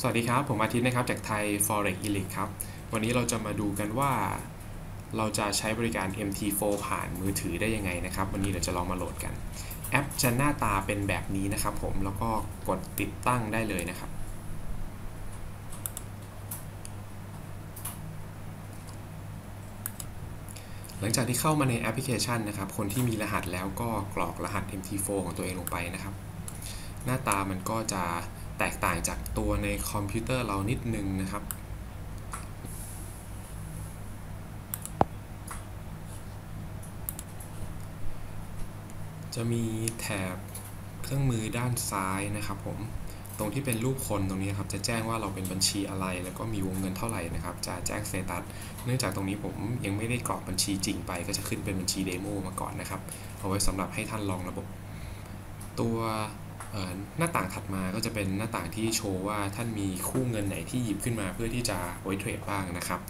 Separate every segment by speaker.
Speaker 1: สวัสดีครับ ผมอาทิตย์นะครับจากไทย Forex e l i t ครับ วันนี้เราจะมาดูกันว่า เราจะใช้บริการ MT4 ผ่านมือถือได้ยังไงนะครับ วันนี้เราจะลองมาโหลดกัน แอปจะหน้าตาเป็นแบบนี้นะครับผม แล้วก็กดติดตั้งได้เลยนะครับ หลังจากที่เข้ามาในแอปพลิเคชันนะครับ คนที่มีรหัสแล้วก็กรอกรหัส MT4 ของตัวเองลงไปนะครับ หน้าตามันก็จะ แตกต่างจากตัวในคอมพิวเตอร์เรานิดนึงนะครับ จะมีแถบเครื่องมือด้านซ้ายนะครับผมตรงที่เป็นรูปคนตรงนี้ครับจะแจ้งว่าเราเป็นบัญชีอะไร แล้วก็มีวงเงินเท่าไหร่นะครับจะแจ้ง status เนื่องจากตรงนี้ผมยังไม่ได้กรอกบัญชีจริงไป ก็จะขึ้นเป็นบัญชี demo มาก่อนนะครับเอาไว้สำหรับให้ท่านลองระบบ ตัว หน้าต่างถัดมาก็จะเป็นหน้าต่างที่โชว์ว่าท่านมีคู่เงินไหนที่หยิบขึ้นมาเพื่อที่จะไว้เทรดบ้างนะครับ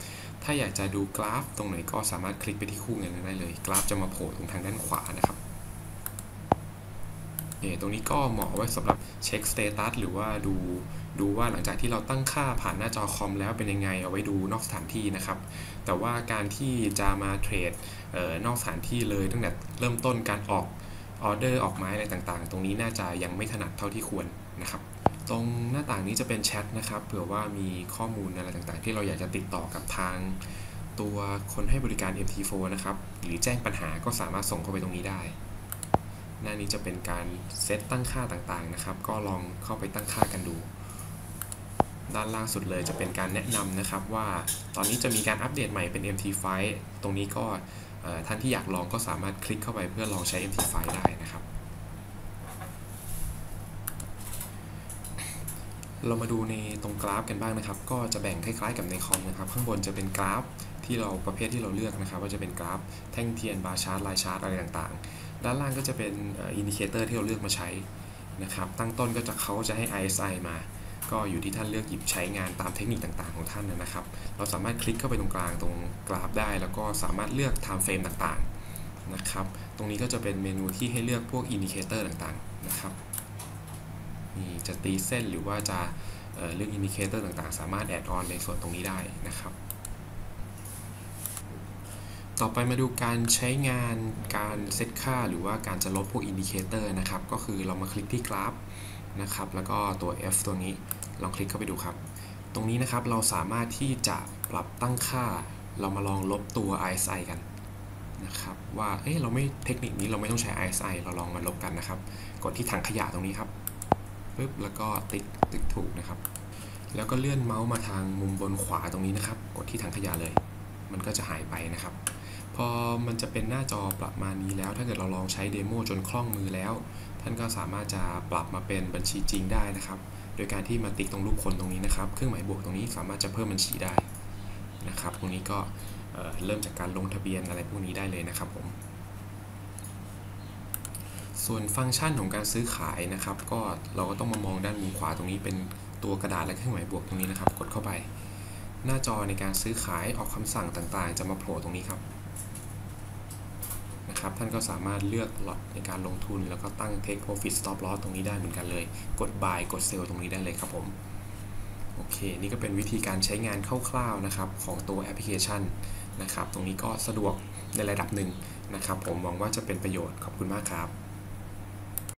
Speaker 1: ถ้าอยากจะดูกราฟตรงไหนก็สามารถคลิกไปที่คู่เงินนั้นได้เลย กราฟจะมาโผล่ตรงทางด้านขวานะครับตรงนี้ก็เหมาะไว้สำหรับเช็ค status หรือว่าดูดูว่าหลังจากที่เราตั้งค่าผ่านหน้าจอคอมแล้วเป็นยังไงเอาไว้ดูนอกสถานที่นะครับ แต่ว่าการที่จะมาเทรดนอกสถานที่เลยตั้งแต่เริ่มต้นการออก ออเดอร์ออกไม้อะไรต่างๆ ตรงนี้น่าจะยังไม่ถนัดเท่าที่ควรนะครับ ตรงหน้าต่างนี้จะเป็นแชทนะครับ เผื่อว่ามีข้อมูลอะไรต่างๆ ที่เราอยากจะติดต่อกับทางตัวคนให้บริการ MT4 นะครับ หรือแจ้งปัญหาก็สามารถส่งเข้าไปตรงนี้ได้ หน้านี้จะเป็นการเซตตั้งค่าต่างๆนะครับ ก็ลองเข้าไปตั้งค่ากันดู ด้านล่างสุดเลยจะเป็นการแนะนำนะครับว่าตอนนี้จะมีการอัปเดตใหม่เป็น MT5 ตรงนี้ก็ท่านที่อยากลองก็สามารถคลิกเข้าไปเพื่อลองใช้ MT5 ได้นะครับ เรามาดูในตรงกราฟกันบ้างนะครับ ก็จะแบ่งคล้ายๆกับในคอมนะครับ ข้างบนจะเป็นกราฟที่เราประเภทที่เราเลือกนะครับ ว่าจะเป็นกราฟแท่งเทียน bar chart line chart อะไรต่างๆ ด้านล่างก็จะเป็น indicator ที่เราเลือกมาใช้นะครับ ตั้งต้นก็จะเขาจะให้ RSI มา ก็อยู่ที่ท่านเลือกหยิบใช้งานตามเทคนิคต่างๆของท่านนะครับ เราสามารถคลิกเข้าไปตรงกลางตรงกราฟได้ แล้วก็สามารถเลือก timeframe ต่างๆนะครับ ตรงนี้ก็จะเป็นเมนูที่ให้เลือกพวก indicator ต่างๆนะครับนี่จะตีเส้นหรือว่าจะเลือก indicator ต่างๆ สามารถ add on ในส่วนตรงนี้ได้นะครับ ต่อไปมาดูการใช้งานการเซตค่าหรือว่าการจะลบพวก indicator นะครับ ก็คือเรามาคลิกที่กราฟนะครับ แล้วก็ตัว F ตัวนี้ลองคลิกเข้าไปดูครับ ตรงนี้นะครับเราสามารถที่จะปรับตั้งค่า เรามาลองลบตัว RSI กันนะครับว่าเอ้เราไม่เทคนิคนี้เราไม่ต้องใช้ RSI เราลองมาลบกันนะครับ กดที่ถังขยะตรงนี้ครับปึ๊บแล้วก็ติ๊กติ๊กถูกนะครับ แล้วก็เลื่อนเมาส์มาทางมุมบนขวาตรงนี้นะครับ กดที่ถังขยะเลย มันก็จะหายไปนะครับ พอมันจะเป็นหน้าจอประมาณนี้แล้ว ถ้าเกิดเราลองใช้เดโมจนคล่องมือแล้ว ท่านก็สามารถจะปรับมาเป็นบัญชีจริงได้นะครับ โดยการที่มาติ๊กตรงรูปคนตรงนี้นะครับ เครื่องหมายบวกตรงนี้สามารถจะเพิ่มบัญชีได้นะครับ ตรงนี้ก็เริ่มจากการลงทะเบียนอะไรพวกนี้ได้เลยนะครับผม ส่วนฟังก์ชันของการซื้อขายนะครับ ก็เราก็ต้องมามองด้านมุมขวาตรงนี้เป็นตัวกระดาษและเครื่องหมายบวกตรงนี้นะครับ กดเข้าไป หน้าจอในการซื้อขายออกคำสั่งต่างๆ จะมาโผล่ตรงนี้ครับ นะครับ ท่านก็สามารถเลือกล็อตในการลงทุน แล้วก็ตั้ง take profit stop loss ตรงนี้ได้เหมือนกันเลย กด buy กด sell ตรงนี้ได้เลยครับผม โอเค นี่ก็เป็นวิธีการใช้งานคร่าวๆนะครับ ของตัวแอปพลิเคชันนะครับ ตรงนี้ก็สะดวกในระดับหนึ่งนะครับ ผมหวังว่าจะเป็นประโยชน์ ขอบคุณมากครับ